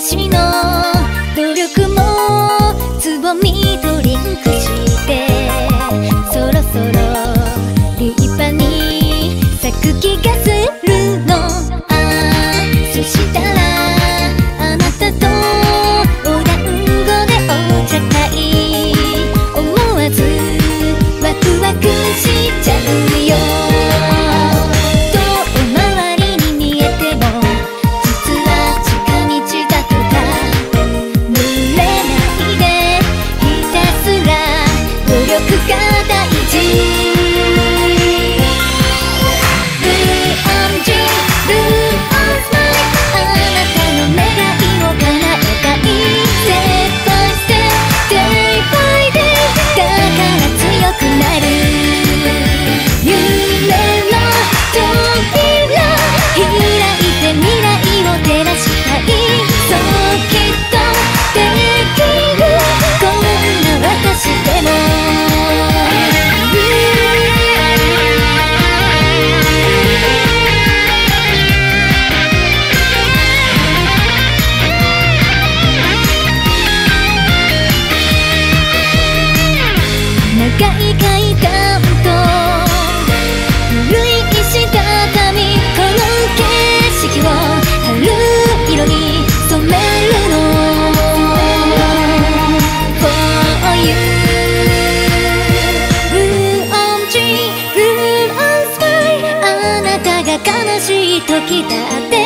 私の努力も照らしたい悲しい時だって